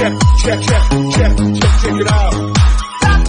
check, check, check, check, check, check it out.